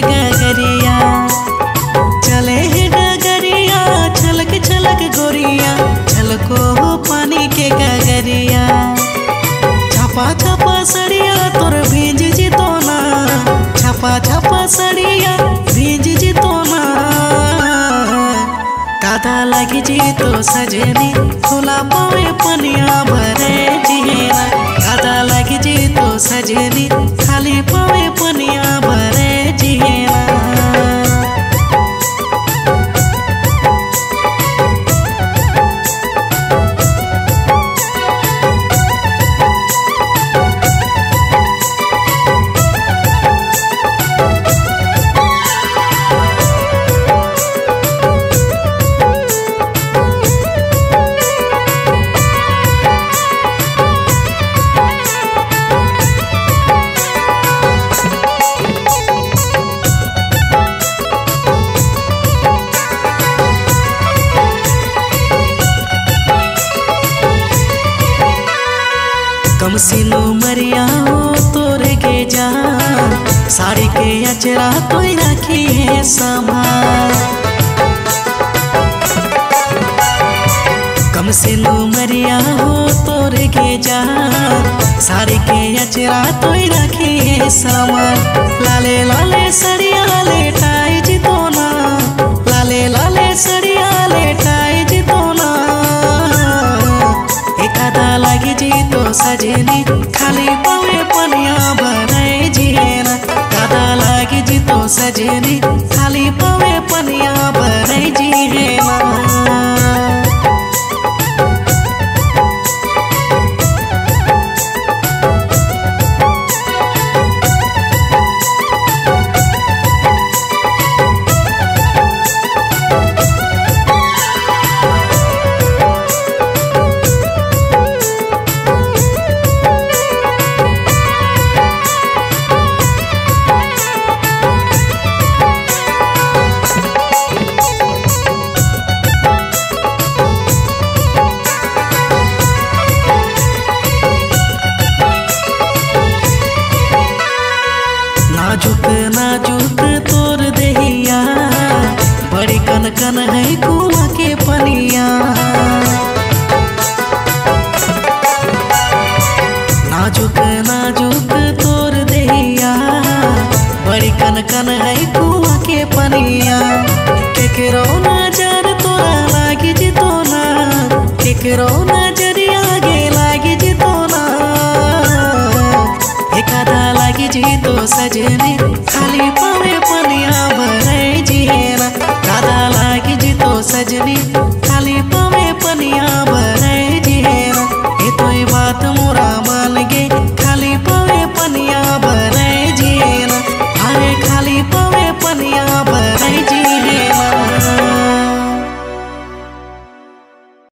गगरिया। चले छलक छलक गोरिया। छलको हो पानी के गगरिया। छपा छपा सड़िया तोर छपा छपा सड़िया कादा लगी जी तो सजनी खुला पावे पनिया भरे। कम सिनो मरिया तोरे के जा। साड़ी के अचरा तो रखी है संभाल। कम सिनो मरिया तोरे के जा। साड़ी के अचरा तो रखी है संभाल। लाले लाले सड़िया तो सजनी खाली पावे पनिया बनाए जिएना कादा लागी जी तो सजनी, खाली पावे पनिया बनाए जिएना कन है कुआ के पनिया। नाजुक नाजुक तोर देहिया, बड़ी कन कन है कुआ के पनिया। केकरो नज़र तोरा लागी जितो ना केकरो नज़रिया गे लागी जितो ना एकादा लागी जी तो सजनी, खाली पावे